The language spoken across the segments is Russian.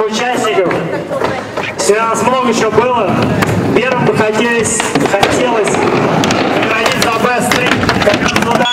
участников. Сегодня нас много еще было. Первым бы хотелось, хотелось наградить за Best 3.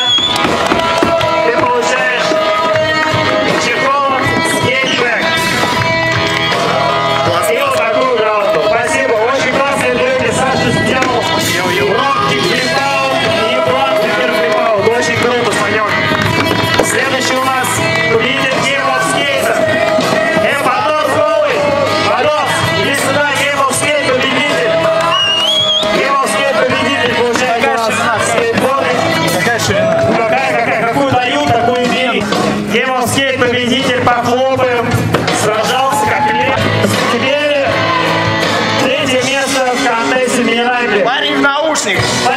six.